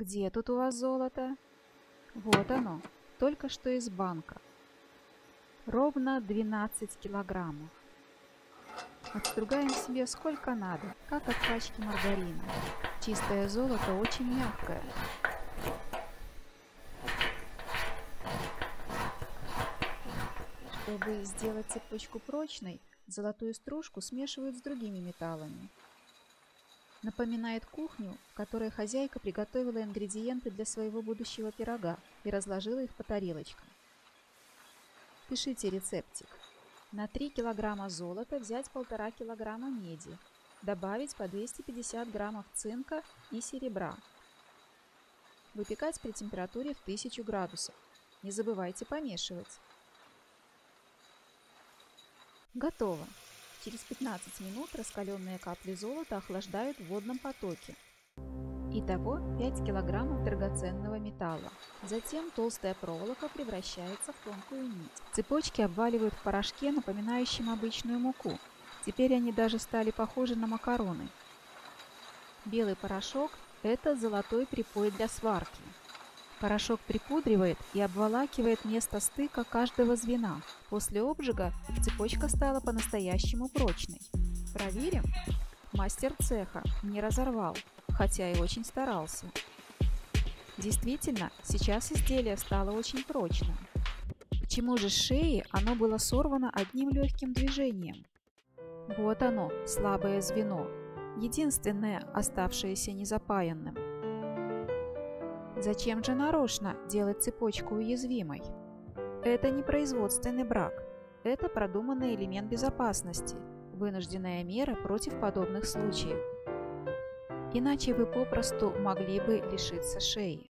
Где тут у вас золото? Вот оно, только что из банка. Ровно 12 килограммов. Отстругаем себе сколько надо, как от пачки маргарина. Чистое золото очень мягкое. Чтобы сделать цепочку прочной, золотую стружку смешивают с другими металлами. Напоминает кухню, в которой хозяйка приготовила ингредиенты для своего будущего пирога и разложила их по тарелочкам. Пишите рецептик. На 3 килограмма золота взять 1,5 килограмма меди, добавить по 250 граммов цинка и серебра. Выпекать при температуре в 1000 градусов. Не забывайте помешивать. Готово. Через 15 минут раскаленные капли золота охлаждают в водном потоке. Итого 5 килограммов драгоценного металла. Затем толстая проволока превращается в тонкую нить. Цепочки обваливают в порошке, напоминающем обычную муку. Теперь они даже стали похожи на макароны. Белый порошок – это золотой припой для сварки. Порошок припудривает и обволакивает место стыка каждого звена. После обжига цепочка стала по-настоящему прочной. Проверим. Мастер цеха не разорвал, хотя и очень старался. Действительно, сейчас изделие стало очень прочным. Почему же с шеи оно было сорвано одним легким движением? Вот оно, слабое звено, единственное, оставшееся незапаянным. Зачем же нарочно делать цепочку уязвимой? Это не производственный брак. Это продуманный элемент безопасности, вынужденная мера против подобных случаев. Иначе вы попросту могли бы лишиться шеи.